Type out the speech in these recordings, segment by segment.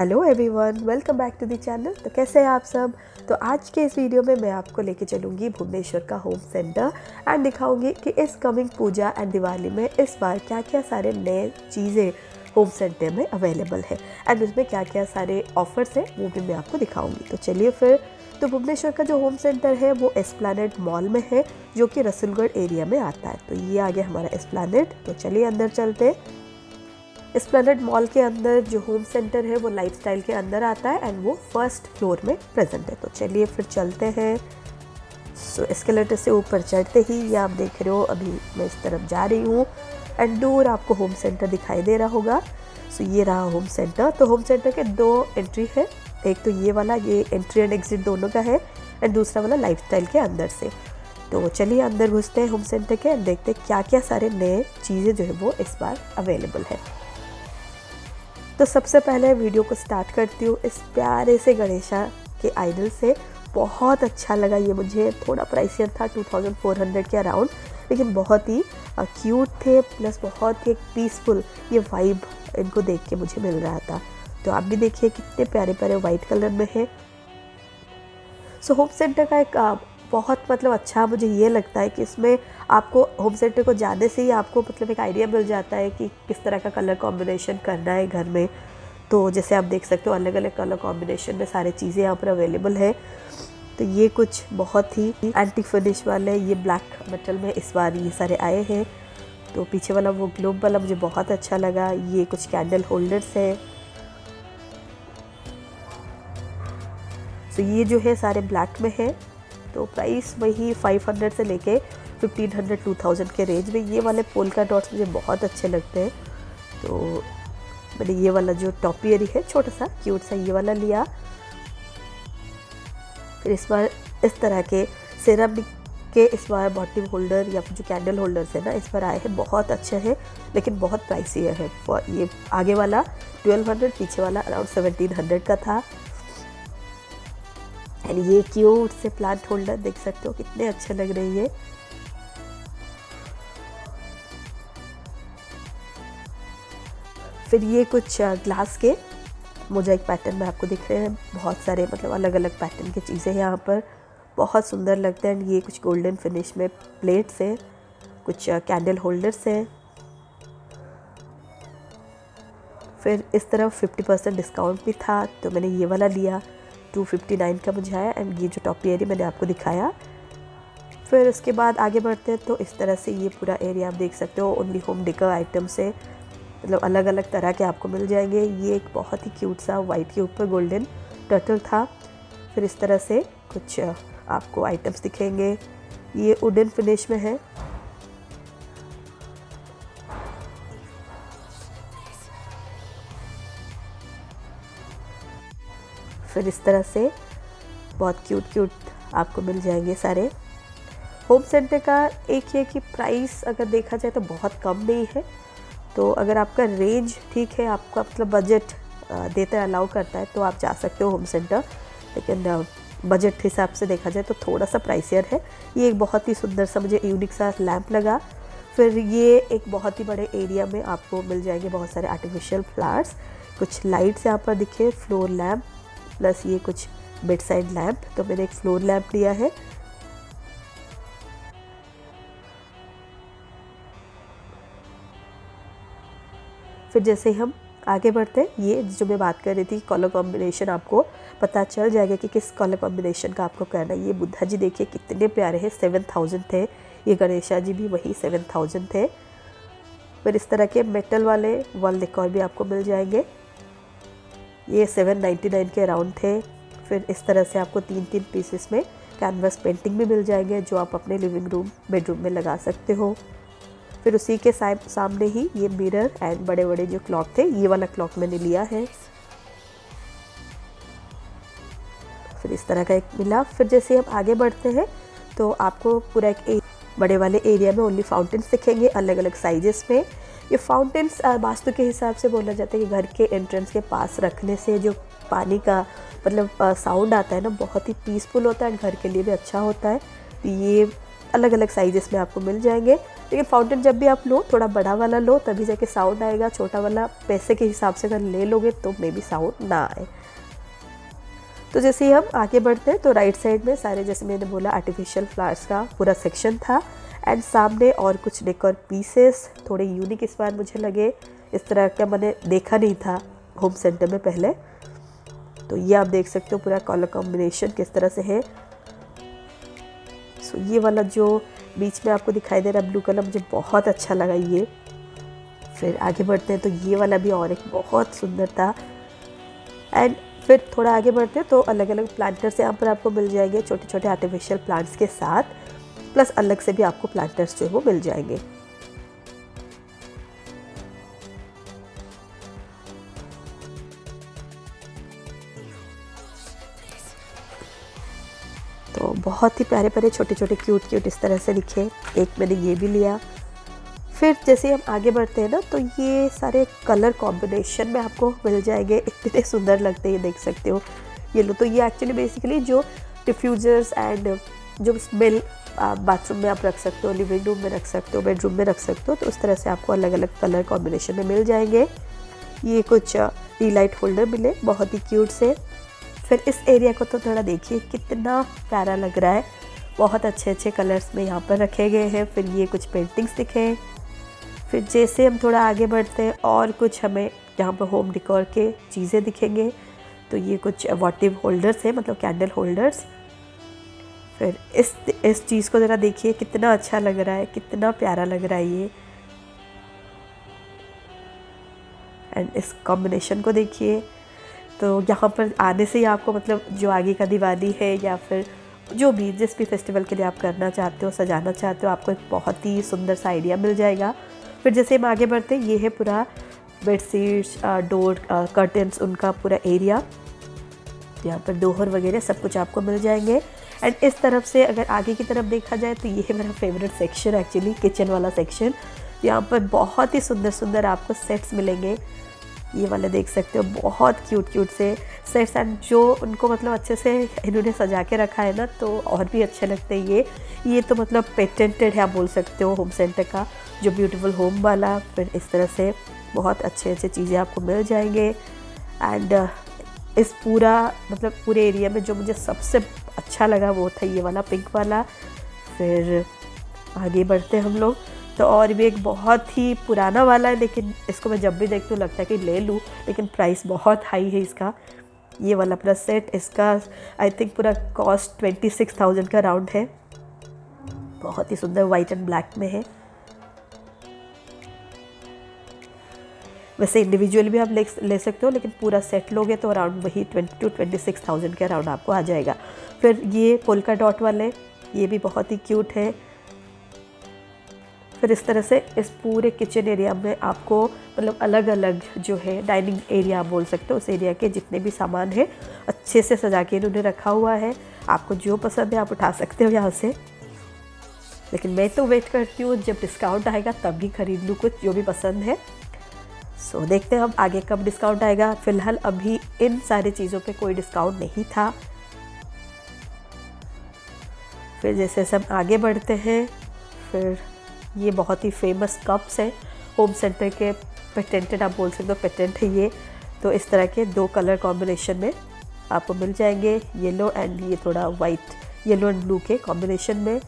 Hello everyone, welcome back to the channel. तो कैसे हैं आप सब? तो आज के इस वीडियो में मैं आपको लेके चलूँगी भुवनेश्वर का होम सेंटर एंड दिखाऊँगी कि इस कमिंग पूजा एंड दिवाली में इस बार क्या क्या सारे नए चीज़ें होम सेंटर में अवेलेबल है एंड उसमें क्या क्या सारे ऑफर्स हैं, वो भी मैं आपको दिखाऊँगी। तो चलिए फिर। तो भुवनेश्वर का जो होम सेंटर है, वो एस्प्लानेट मॉल में है, जो कि रसुलगढ़ एरिया में आता है। तो ये आ गया हमारा एस्प्लानेट तो चलिए अंदर चलते हैं। स्प्लेंडेड मॉल के अंदर जो होम सेंटर है वो लाइफस्टाइल के अंदर आता है एंड वो फ़र्स्ट फ्लोर में प्रेजेंट है। तो चलिए फिर चलते हैं। सो so, एस्केलेटर से ऊपर चढ़ते ही ये आप देख रहे हो अभी मैं इस तरफ़ जा रही हूँ एंड दूर आपको होम सेंटर दिखाई दे रहा होगा। सो so, ये रहा होम सेंटर तो होम सेंटर के दो एंट्री है। एक तो ये वाला ये एंट्री एंड एग्जिट दोनों का है एंड दूसरा वाला लाइफस्टाइल के अंदर से। तो चलिए अंदर घुसते हैं होम सेंटर के एंड देखते हैं क्या क्या सारे नए चीज़ें जो है वो इस बार अवेलेबल है। तो सबसे पहले वीडियो को स्टार्ट करती हूँ इस प्यारे से गणेशा के आइडल से। बहुत अच्छा लगा ये मुझे। थोड़ा प्राइसियर था 2400 के अराउंड लेकिन बहुत ही क्यूट थे प्लस बहुत ही एक पीसफुल ये वाइब इनको देख के मुझे मिल रहा था। तो आप भी देखिए कितने प्यारे प्यारे वाइट कलर में है। सो होम सेंटर का एक बहुत मतलब अच्छा मुझे ये लगता है कि इसमें आपको होम सेंटर को जाने से ही आपको मतलब एक आइडिया मिल जाता है कि किस तरह का कलर कॉम्बिनेशन करना है घर में। तो जैसे आप देख सकते हो अलग अलग कलर कॉम्बिनेशन में सारी चीज़ें यहाँ पर अवेलेबल है। तो ये कुछ बहुत ही एंटी फिनिश वाले, ये ब्लैक मेटल में इस बार ये सारे आए हैं। तो पीछे वाला वो ग्लोब वाला मुझे बहुत अच्छा लगा। ये कुछ कैंडल होल्डर्स है। तो ये जो है सारे ब्लैक में है। तो प्राइस वही 500 से लेके 1500 2000 के रेंज में ये वाले पोल का डॉट्स मुझे बहुत अच्छे लगते हैं। तो मैंने ये वाला जो टॉपियरी है, छोटा सा क्यूट सा ये वाला लिया। फिर इस बार इस तरह के सेरामिक के इस बार बॉटम होल्डर या फिर जो कैंडल होल्डर्स है ना, इस बार आए हैं, बहुत अच्छे हैं, लेकिन बहुत प्राइसी है। ये आगे वाला 1200 पीछे वाला अराउंड 1700 का था। एंड ये क्यूट से प्लांट होल्डर देख सकते हो, कितने अच्छे लग रही है फिर ये कुछ ग्लास के मोजाइक पैटर्न में आपको दिख रहे हैं। बहुत सारे मतलब अलग अलग पैटर्न की चीज़ें हैं यहाँ पर। बहुत सुंदर लगते हैं। ये कुछ गोल्डन फिनिश में प्लेट्स हैं, कुछ कैंडल होल्डर्स हैं। फिर इस तरफ़ 50 परसेंट डिस्काउंट भी था तो मैंने ये वाला लिया। 259 का मुझे आया एंड ये जो टॉप एरिया मैंने आपको दिखाया। फिर उसके बाद आगे बढ़ते हैं तो इस तरह से ये पूरा एरिया आप देख सकते हो। ओनली होम डेकर आइटम से मतलब अलग अलग तरह के आपको मिल जाएँगे। ये एक बहुत ही क्यूट सा वाइट के ऊपर गोल्डन टर्टल था। फिर इस तरह से कुछ आपको आइटम्स दिखेंगे। ये वुडन फिनिश में है। फिर इस तरह से बहुत क्यूट क्यूट आपको मिल जाएँगे सारे। होम सेंटर का एक ये कि प्राइस अगर देखा जाए तो बहुत कम नहीं है। तो अगर आपका रेंज ठीक है, आपका मतलब बजट देता है अलाउ करता है तो आप जा सकते हो होम सेंटर लेकिन बजट हिसाब से देखा जाए तो थोड़ा सा प्राइसियर है। ये एक बहुत ही सुंदर सा मुझे यूनिक सा लैम्प लगा। फिर ये एक बहुत ही बड़े एरिया में आपको मिल जाएँगे बहुत सारे आर्टिफिशियल फ्लावर्स कुछ लाइट्स यहाँ पर दिखे फ्लोर लैम्प प्लस ये कुछ बेड साइड लैम्प तो मैंने एक फ्लोर लैम्प लिया है। फिर जैसे हम आगे बढ़ते हैं, ये जो मैं बात कर रही थी कलर कॉम्बिनेशन आपको पता चल जाएगा कि किस कलर कॉम्बिनेशन का आपको करना है। ये बुद्धा जी देखिए कितने प्यारे हैं सेवन थाउज़ेंड थे। ये गणेशा जी भी वही सेवन थाउज़ेंड थे। फिर इस तरह के मेटल वाले वॉल डेकोर भी आपको मिल जाएँगे। ये सेवन नाइन्टी नाइन के अराउंड थे। फिर इस तरह से आपको तीन तीन पीसेस में कैनवस पेंटिंग भी मिल जाएँगे, जो आप अपने लिविंग रूम बेडरूम में लगा सकते हो। फिर उसी के सामने ही ये मिरर एंड बड़े बड़े जो क्लॉक थे, ये वाला क्लॉक मैंने लिया है। फिर इस तरह का एक मिला। फिर जैसे हम आगे बढ़ते हैं तो आपको पूरा एक बड़े वाले एरिया में ओनली फाउंटेन्स दिखेंगे अलग अलग साइजेस में। ये फाउंटेन्स वास्तु के हिसाब से बोला जाता है कि घर के एंट्रेंस के पास रखने से जो पानी का मतलब साउंड आता है ना, बहुत ही पीसफुल होता है घर के लिए भी अच्छा होता है। तो ये अलग अलग साइजेस में आपको मिल जाएँगे। लेकिन फाउंटेन जब भी आप लो थोड़ा बड़ा वाला लो तभी जाके साउंड आएगा। छोटा वाला पैसे के हिसाब से अगर ले लोगे तो मे बी साउंड ना आए। तो जैसे ही हम आगे बढ़ते हैं तो राइट साइड में सारे जैसे मैंने बोला आर्टिफिशियल फ्लावर्स का पूरा सेक्शन था। एंड सामने और कुछ डेकोर पीसेस थोड़े यूनिक इस बार मुझे लगे। इस तरह का मैंने देखा नहीं था होम सेंटर में पहले। तो ये आप देख सकते हो पूरा कॉलर कॉम्बिनेशन किस तरह से है। सो so, ये वाला जो बीच में आपको दिखाई दे रहा ब्लू कलर मुझे बहुत अच्छा लगा ये। फिर आगे बढ़ते हैं तो ये वाला भी और एक बहुत सुंदर था। एंड फिर थोड़ा आगे बढ़ते हैं तो अलग अलग प्लांटर्स यहाँ पर आपको मिल जाएँगे छोटे छोटे आर्टिफिशियल प्लांट्स के साथ। प्लस अलग से भी आपको प्लांटर्स जो है, वो मिल जाएँगे। बहुत ही प्यारे प्यारे छोटे छोटे क्यूट क्यूट इस तरह से दिखे। एक मैंने ये भी लिया। फिर जैसे हम आगे बढ़ते हैं ना तो ये सारे कलर कॉम्बिनेशन में आपको मिल जाएँगे। इतने सुंदर लगते हैं, ये देख सकते हो। ये लो तो ये एक्चुअली बेसिकली जो डिफ्यूज़र्स एंड जो स्मेल बाथरूम में आप रख सकते हो लिविंग रूम में रख सकते हो बेडरूम में रख सकते हो तो उस तरह से आपको अलग अलग कलर कॉम्बिनेशन में मिल जाएँगे। ये कुछ टी लाइट होल्डर मिले, बहुत ही क्यूट से। फिर इस एरिया को तो थोड़ा देखिए, कितना प्यारा लग रहा है। बहुत अच्छे अच्छे कलर्स में यहाँ पर रखे गए हैं। फिर ये कुछ पेंटिंग्स दिखे। फिर जैसे हम थोड़ा आगे बढ़ते हैं, और कुछ हमें यहाँ पर होम डिकोर के चीज़ें दिखेंगे। तो ये कुछ वॉटिव होल्डर्स हैं मतलब कैंडल होल्डर्स फिर इस इस चीज़ को ज़रा देखिए, कितना अच्छा लग रहा है, कितना प्यारा लग रहा है ये। एंड इस कॉम्बिनेशन को देखिए। तो यहाँ पर आने से ही आपको मतलब जो आगे का दिवाली है या फिर जो भी, जिस भी फेस्टिवल के लिए आप करना चाहते हो, सजाना चाहते हो, आपको एक बहुत ही सुंदर सा आइडिया मिल जाएगा। फिर जैसे हम आगे बढ़ते ये है पूरा बेड बेडशीट्स डोर कर्टन्स उनका पूरा एरिया यहाँ पर दोहर वगैरह सब कुछ आपको मिल जाएँगे। एंड इस तरफ़ से अगर आगे की तरफ़ देखा जाए तो ये है मेरा फेवरेट सेक्शन एक्चुअली किचन वाला सेक्शन यहाँ पर बहुत ही सुंदर सुंदर आपको सेट्स मिलेंगे। ये वाले देख सकते हो, बहुत क्यूट क्यूट से। सेट्स एंड जो उनको मतलब अच्छे से इन्होंने सजा के रखा है ना तो और भी अच्छे लगते हैं ये। ये तो मतलब पेटेंटेड है आप बोल सकते हो होम सेंटर का, जो ब्यूटीफुल होम वाला। फिर इस तरह से बहुत अच्छे अच्छे चीज़ें आपको मिल जाएँगे। एंड इस पूरा मतलब पूरे एरिया में जो मुझे सबसे अच्छा लगा वो था ये वाला पिंक वाला। फिर आगे बढ़ते हम लोग। तो और भी एक बहुत ही पुराना वाला है, लेकिन इसको मैं जब भी देखती हूँ, लगता है कि ले लूँ, लेकिन प्राइस बहुत हाई है इसका। ये वाला पूरा सेट इसका आई थिंक पूरा कॉस्ट ट्वेंटी सिक्स थाउज़ेंड का राउंड है। बहुत ही सुंदर वाइट एंड ब्लैक में है। वैसे इंडिविजुअल भी आप ले ले सकते हो, लेकिन पूरा सेट लोगे तो अराउंड वही twenty two twenty six thousand के अराउंड आपको आ जाएगा। फिर ये पोलका डॉट वाले, ये भी बहुत ही क्यूट है। फिर इस तरह से इस पूरे किचन एरिया में आपको मतलब अलग अलग जो है डाइनिंग एरिया बोल सकते हो उस एरिया के जितने भी सामान हैं अच्छे से सजा के इन्होंने रखा हुआ है। आपको जो पसंद है आप उठा सकते हो यहाँ से। लेकिन मैं तो वेट करती हूँ जब डिस्काउंट आएगा तब भी खरीद लूँ कुछ जो भी पसंद है। सो so, देखते हैं अब आगे कब डिस्काउंट आएगा। फ़िलहाल अभी इन सारी चीज़ों पे कोई डिस्काउंट नहीं था। फिर जैसे सब आगे बढ़ते हैं फिर ये बहुत ही फ़ेमस कप्स हैं। होम सेंटर के पेटेंटेड आप बोल सकते हो पेटेंट है ये। तो इस तरह के दो कलर कॉम्बिनेशन में आपको मिल जाएँगे। येलो एंड ये थोड़ा वाइट येलो एंड ब्लू के कॉम्बिनेशन में।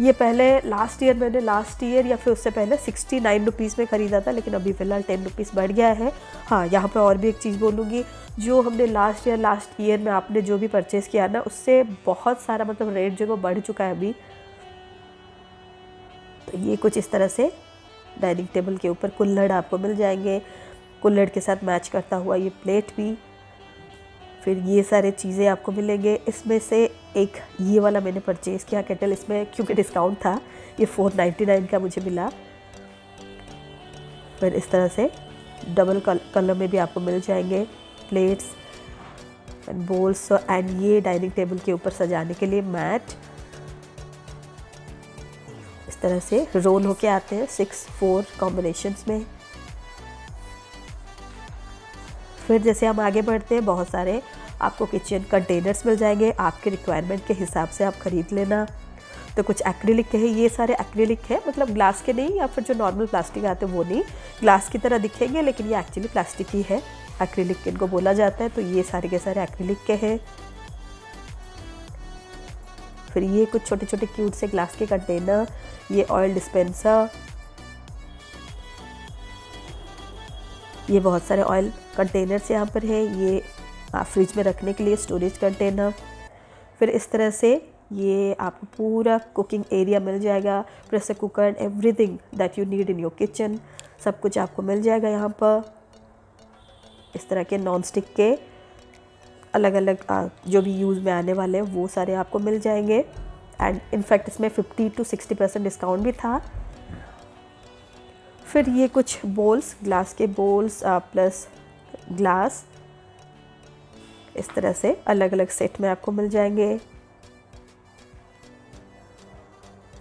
ये पहले लास्ट ईयर मैंने लास्ट ईयर या फिर उससे पहले सिक्सटी नाइन रुपीज़ में ख़रीदा था, लेकिन अभी फ़िलहाल टेन रुपीज़ बढ़ गया है। हाँ यहाँ पर और भी एक चीज़ बोलूँगी। जो हमने लास्ट ईयर लास्ट ईयर में आपने जो भी परचेज़ किया ना, उससे बहुत सारा मतलब रेट जो है वो बढ़ चुका है अभी। ये कुछ इस तरह से डाइनिंग टेबल के ऊपर कुल्हड़ आपको मिल जाएँगे। कुल्हड़ के साथ मैच करता हुआ ये प्लेट भी। फिर ये सारे चीज़ें आपको मिलेंगे। इसमें से एक ये वाला मैंने परचेज़ किया केटल इसमें क्योंकि डिस्काउंट था, ये फोर नाइन्टी नाइन का मुझे मिला। फिर इस तरह से डबल कलर में भी आपको मिल जाएँगे प्लेट्स एंड बोल्स एंड ये डाइनिंग टेबल के ऊपर सजाने के लिए मैट तरह से रोल होके आते हैं सिक्स फोर कॉम्बिनेशंस में। फिर जैसे हम आगे बढ़ते हैं, बहुत सारे आपको किचन कंटेनर्स मिल जाएँगे, आपके रिक्वायरमेंट के हिसाब से आप ख़रीद लेना। तो कुछ एक्रिलिक के हैं, ये सारे एक्रिलिक है मतलब ग्लास के नहीं, या फिर जो नॉर्मल प्लास्टिक आते हैं, वो नहीं। ग्लास की तरह दिखेंगे, लेकिन ये एक्चुअली प्लास्टिक ही है। एक्रिलिक इनको बोला जाता है तो ये सारे के सारे एक्रिलिक के हैं। फिर ये कुछ छोटे छोटे क्यूट से ग्लास के कंटेनर ये ऑयल डिस्पेंसर ये बहुत सारे ऑयल कंटेनर्स यहाँ पर है, ये फ्रिज में रखने के लिए स्टोरेज कंटेनर फिर इस तरह से ये आपको पूरा कुकिंग एरिया मिल जाएगा pressure cooker and everything that you need in your kitchen सब कुछ आपको मिल जाएगा यहाँ पर। इस तरह के नॉन स्टिक के अलग अलग जो भी यूज़ में आने वाले हैं, वो सारे आपको मिल जाएँगे। एंड इनफैक्ट इसमें 50 टू 60 परसेंट डिस्काउंट भी था। फिर ये कुछ बोल्स ग्लास के बोल्स प्लस ग्लास इस तरह से अलग अलग सेट में आपको मिल जाएँगे।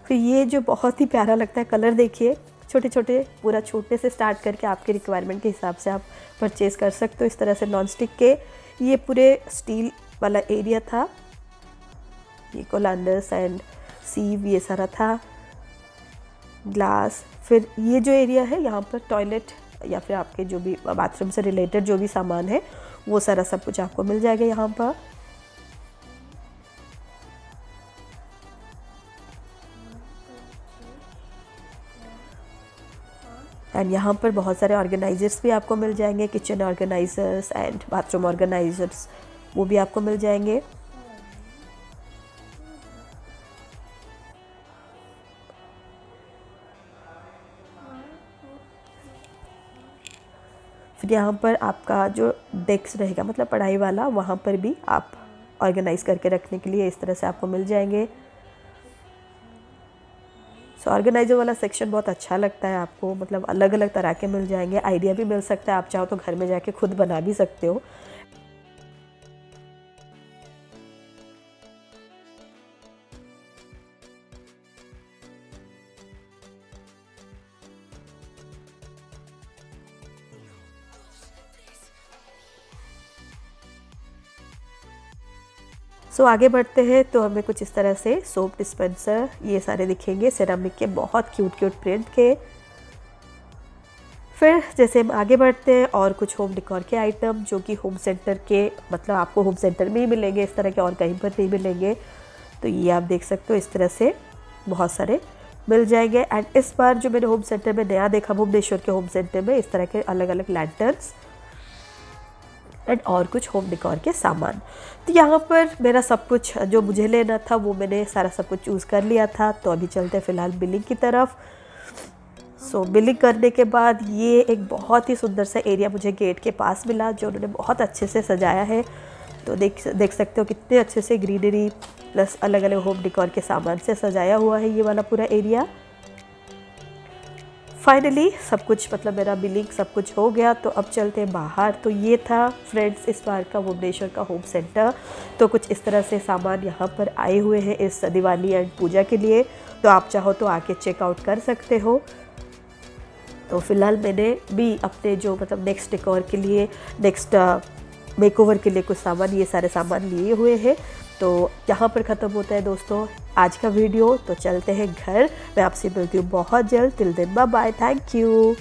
फिर ये जो बहुत ही प्यारा लगता है कलर देखिए छोटे छोटे पूरा छोटे से स्टार्ट करके आपके रिक्वायरमेंट के हिसाब से आप परचेज़ कर सकते हो इस तरह से नॉन स्टिक के। ये पूरे स्टील वाला एरिया था। ये एंड सीव ये सारा था। ग्लास फिर ये जो एरिया है, यहाँ पर टॉयलेट या फिर आपके जो भी बाथरूम से रिलेटेड जो भी सामान है, वो सारा सब कुछ आपको मिल जाएगा यहाँ पर। एंड यहाँ पर बहुत सारे ऑर्गेनाइज़र्स भी आपको मिल जाएँगे kitchen organisers and bathroom organisers वो भी आपको मिल जाएँगे। फिर यहाँ पर आपका जो डेस्क रहेगा मतलब पढ़ाई वाला, वहाँ पर भी आप ऑर्गेनाइज़ करके रखने के लिए इस तरह से आपको मिल जाएँगे। सो ऑर्गेनाइजर वाला सेक्शन बहुत अच्छा लगता है आपको मतलब अलग अलग तरह के मिल जाएँगे आइडिया भी मिल सकता है। आप चाहो तो घर में जाके खुद बना भी सकते हो। सो so, आगे बढ़ते हैं तो हमें कुछ इस तरह से सोप डिस्पेंसर ये सारे दिखेंगे सेरामिक के बहुत क्यूट क्यूट प्रिंट के। फिर जैसे हम आगे बढ़ते हैं और कुछ होम डिकॉर के आइटम जो कि होम सेंटर के मतलब आपको होम सेंटर में ही मिलेंगे इस तरह के और कहीं पर नहीं मिलेंगे। तो ये आप देख सकते हो इस तरह से बहुत सारे मिल जाएँगे। एंड इस बार जो मैंने होम सेंटर में नया देखा भुवनेश्वर के होम सेंटर में इस तरह के अलग अलग लैंटर्स एंड और कुछ होम डिकॉर के सामान। तो यहाँ पर मेरा सब कुछ जो मुझे लेना था वो मैंने सारा सब कुछ चूज़ कर लिया था। तो अभी चलते फ़िलहाल बिलिंग की तरफ़। सो so, बिलिंग करने के बाद ये एक बहुत ही सुंदर सा एरिया मुझे गेट के पास मिला जो उन्होंने बहुत अच्छे से सजाया है। तो देख देख सकते हो कितने अच्छे से ग्रीनरी प्लस अलग अलग होम डिकॉर के सामान से सजाया हुआ है ये वाला पूरा एरिया फाइनली सब कुछ मतलब मेरा बिलिंग सब कुछ हो गया तो अब चलते हैं बाहर। तो ये था फ्रेंड्स इस बार का भुवनेश्वर का होम सेंटर तो कुछ इस तरह से सामान यहाँ पर आए हुए हैं इस दिवाली एंड पूजा के लिए। तो आप चाहो तो आके चेकआउट कर सकते हो। तो फ़िलहाल मैंने भी अपने जो मतलब नेक्स्ट डेकोर के लिए नेक्स्ट मेकओवर के लिए कुछ सामान, ये सारे सामान लिए हुए हैं। तो यहाँ पर ख़त्म होता है दोस्तों आज का वीडियो। तो चलते हैं घर। मैं आपसे मिलती हूँ बहुत जल्द। तिल दिन बाय थैंक यू